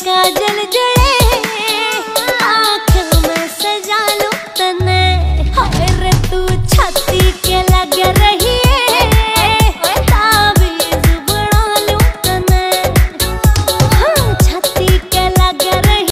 काजल जल